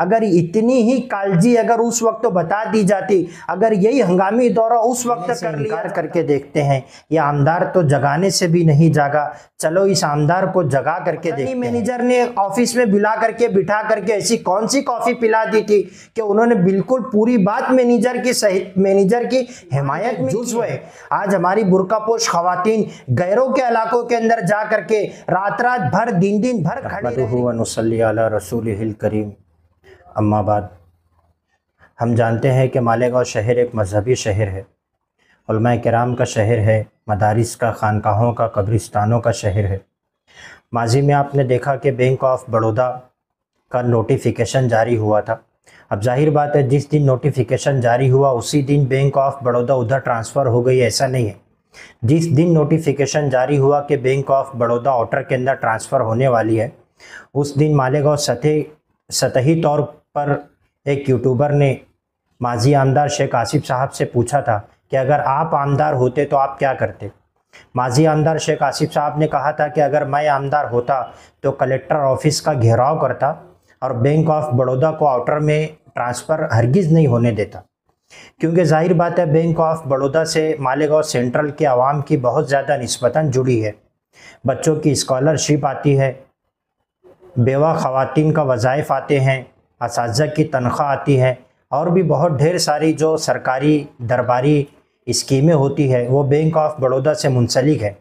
अगर इतनी ही कालजी अगर उस वक्त बता दी जाती अगर यही हंगामी दौरा उस वक्त कर लिया करके देखते हैं ये आमदार तो जगाने से भी नहीं जागा। चलो इस आमदार को जगा करके देखते मैनेजर ने ऑफ़िस में बुला करके बिठा करके ऐसी कौन सी कॉफ़ी पिला दी थी कि उन्होंने बिल्कुल पूरी बात मैनेजर की सही मैनेजर की हिमायत में जुज हुए। आज हमारी बुरकापोश खातन गैरों के इलाकों के अंदर जा करके रात रात भर दिन दिन भर खड़ी रसूल करीम। अम्माबाद हम जानते हैं कि मालेगांव शहर एक मजहबी शहर है। कराम का शहर है, मदारिस का, खानकाहों का, कब्रिस्तानों का शहर है। माजी में आपने देखा कि बैंक ऑफ़ बड़ौदा का नोटिफिकेशन जारी हुआ था। अब ज़ाहिर बात है, जिस दिन नोटिफिकेशन जारी हुआ, उसी दिन बैंक ऑफ़ बड़ौदा उधर ट्रांसफ़र हो गई, ऐसा नहीं है। जिस दिन नोटिफिकेशन जारी हुआ कि बैंक ऑफ़ बड़ौदा आउटर के अंदर ट्रांसफ़र होने वाली है, उस दिन मालेगांव सतह, सतही तौर पर एक यूट्यूबर ने माजी आमदार शेख आसिफ साहब से पूछा था कि अगर आप आमदार होते तो आप क्या करते? माजी आमदार शेख आसिफ साहब ने कहा था कि अगर मैं आमदार होता तो कलेक्टर ऑफ़िस का घेराव करता और बैंक ऑफ़ बड़ौदा को आउटर में ट्रांसफ़र हरगिज़ नहीं होने देता। क्योंकि ज़ाहिर बात है, बैंक ऑफ़ बड़ौदा से मालेगांव सेंट्रल के आवाम की बहुत ज़्यादा नस्बता जुड़ी है। बच्चों की स्कॉलरशिप आती है, बेवा ख़वान का वज़ाइफ आते हैं इस की तनख्वाह आती है और भी बहुत ढेर सारी जो सरकारी दरबारी स्कीमें होती है, वो बैंक ऑफ़ बड़ौदा से मुंसलिक है।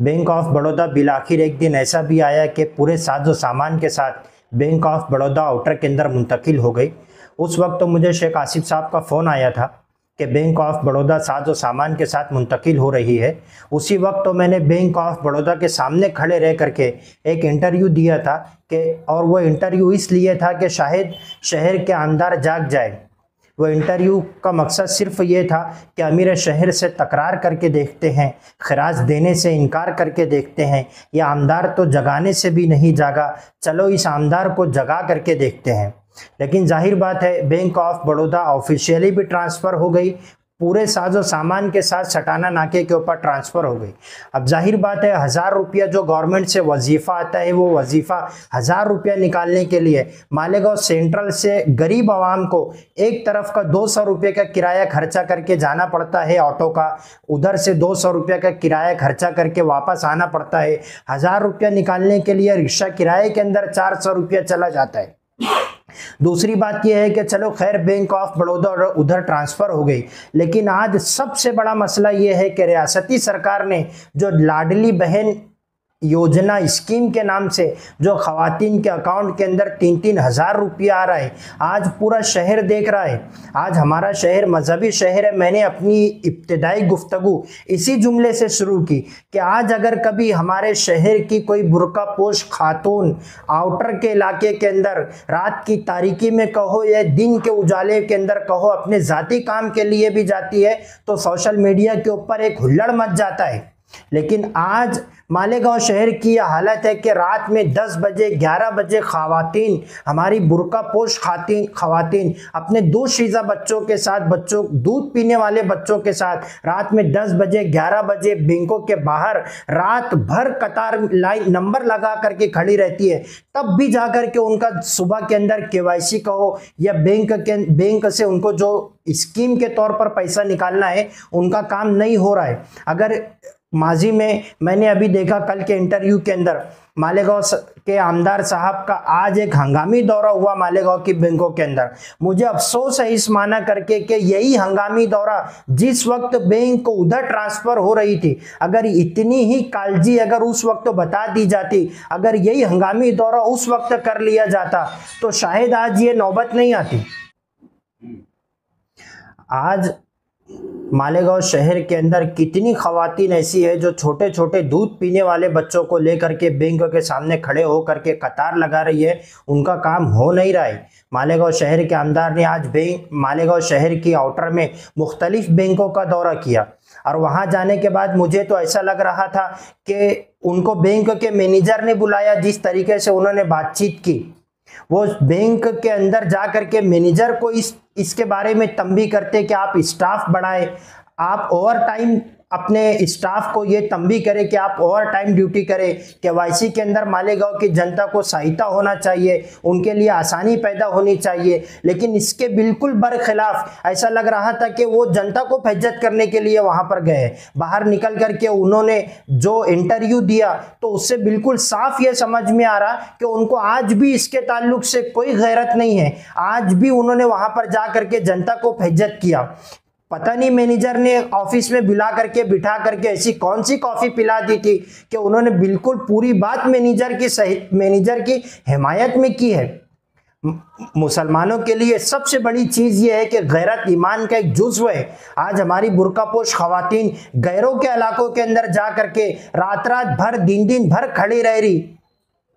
बैंक ऑफ़ बड़ौदा बिल आखिर एक दिन ऐसा भी आया कि पूरे साजो सामान के साथ बैंक ऑफ़ बड़ौदा आउटर के अंदर मुंतकिल हो गई। उस वक्त तो मुझे शेख आसिफ साहब का फ़ोन आया था। कि बैंक ऑफ़ बड़ौदा साजो सामान के साथ मुंतकिल हो रही है, उसी वक्त तो मैंने बैंक ऑफ़ बड़ौदा के सामने खड़े रह करके एक इंटरव्यू दिया था कि, और वो इंटरव्यू इसलिए था कि शायद शहर के आमदार जाग जाए। वो इंटरव्यू का मकसद सिर्फ़ ये था कि अमीर शहर से तकरार करके देखते हैं, खराज देने से इनकार करके देखते हैं, या आमदार तो जगाने से भी नहीं जागा, चलो इस आमदार को जगा करके देखते हैं। लेकिन ज़ाहिर बात है बैंक ऑफ़ बड़ौदा ऑफिशियली भी ट्रांसफ़र हो गई। पूरे साजो सामान के साथ सटाना नाके के ऊपर ट्रांसफ़र हो गई। अब ज़ाहिर बात है, हज़ार रुपया जो गवर्नमेंट से वजीफ़ा आता है, वो वजीफ़ा हज़ार रुपया निकालने के लिए मालेगांव सेंट्रल से गरीब आवाम को एक तरफ़ का दो सौ रुपये का किराया खर्चा करके जाना पड़ता है ऑटो का, उधर से दो सौ रुपये का किराया खर्चा करके वापस आना पड़ता है। हज़ार रुपया निकालने के लिए रिक्शा किराए के अंदर चार सौ रुपया चला जाता है। दूसरी बात यह है कि चलो खैर बैंक ऑफ़ बड़ौदा और उधर ट्रांसफ़र हो गई, लेकिन आज सबसे बड़ा मसला यह है कि रियासती सरकार ने जो लाडली बहन योजना स्कीम के नाम से जो खातन के अकाउंट के अंदर तीन तीन हज़ार रुपया आ रहा है। आज पूरा शहर देख रहा है। आज हमारा शहर मजहबी शहर है। मैंने अपनी इब्तदाई गुफ्तगु इसी जुमले से शुरू की कि आज अगर कभी हमारे शहर की कोई बुरका पोश खातून आउटर के इलाके के अंदर रात की तारीकी में कहो या दिन के उजाले के अंदर कहो, अपने ज़ाती काम के लिए भी जाती है तो सोशल मीडिया के ऊपर एक हुल्लड़ मच जाता है। लेकिन आज मालेगांव शहर की यह हालत है कि रात में 10 बजे 11 बजे खातन हमारी बुरका पोश खातिन खातन अपने दो शीज़ा बच्चों के साथ, बच्चों, दूध पीने वाले बच्चों के साथ, रात में 10 बजे 11 बजे बैंकों के बाहर, रात भर कतार लाइन नंबर लगा करके खड़ी रहती है। तब भी जा कर के उनका सुबह के अंदर के का हो या बैंक के, बैंक से उनको जो स्कीम के तौर पर पैसा निकालना है, उनका काम नहीं हो रहा है। अगर माजी में मैंने अभी देखा कल के इंटरव्यू के अंदर मालेगांव के आमदार साहब का आज एक हंगामी दौरा हुआ मालेगांव की बैंकों के अंदर। मुझे अफसोस है इस माना करके कि यही हंगामी दौरा जिस वक्त बैंक को उधर ट्रांसफ़र हो रही थी, अगर इतनी ही कालजी अगर उस वक्त बता दी जाती, अगर यही हंगामी दौरा उस वक्त कर लिया जाता तो शायद आज ये नौबत नहीं आती। आज मालेगांव शहर के अंदर कितनी खातन ऐसी है जो छोटे छोटे दूध पीने वाले बच्चों को लेकर के बैंक के सामने खड़े होकर के कतार लगा रही है। उनका काम हो नहीं रहा है। मालेगांव शहर के आमदार ने आज बैंक, मालेगांव शहर की आउटर में मुख्तलिफ़ बैंकों का दौरा किया। और वहाँ जाने के बाद मुझे तो ऐसा लग रहा था कि उनको बैंक के मैनेजर ने बुलाया, जिस तरीके से उन्होंने बातचीत की। वो बैंक के अंदर जा कर के मैनेजर को इस, इसके बारे में तंबी करते कि आप स्टाफ बढ़ाए। आप ओवर टाइम अपने स्टाफ को ये तंबी करें कि आप ओवर टाइम ड्यूटी करें। के के अंदर मालेगांव की जनता को सहायता होना चाहिए, उनके लिए आसानी पैदा होनी चाहिए। लेकिन इसके बिल्कुल बरखिलाफ ऐसा लग रहा था कि वो जनता को फज्जत करने के लिए वहाँ पर गए। बाहर निकल करके उन्होंने जो इंटरव्यू दिया तो उससे बिल्कुल साफ़ ये समझ में आ रहा कि उनको आज भी इसके ताल्लुक से कोई गैरत नहीं है। आज भी उन्होंने वहाँ पर जा करके जनता को फज्जत किया। पता नहीं मैनेजर ने ऑफ़िस में बुला करके, बिठा करके ऐसी कौन सी कॉफ़ी पिला दी थी कि उन्होंने बिल्कुल पूरी बात मैनेजर की सही, मैनेजर की हिमायत में की है। मुसलमानों के लिए सबसे बड़ी चीज़ ये है कि गैरत ईमान का एक जुज्व है। आज हमारी बुरकापोश खातन गैरों के इलाकों के अंदर जा करके रात रात भर दिन दिन भर खड़ी रह रही।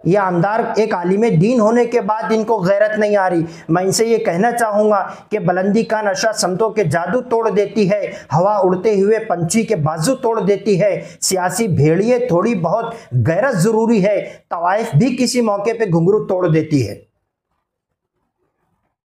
ये आमदार एक आलिम दीन होने के बाद इनको गैरत नहीं आ रही। मैं इनसे ये कहना चाहूँगा कि बुलंदी का नशा संतों के जादू तोड़ देती है, हवा उड़ते हुए पंछी के बाजू तोड़ देती है। सियासी भेड़िए थोड़ी बहुत गैरत ज़रूरी है, तवाइफ भी किसी मौके पर घुंघरू तोड़ देती है।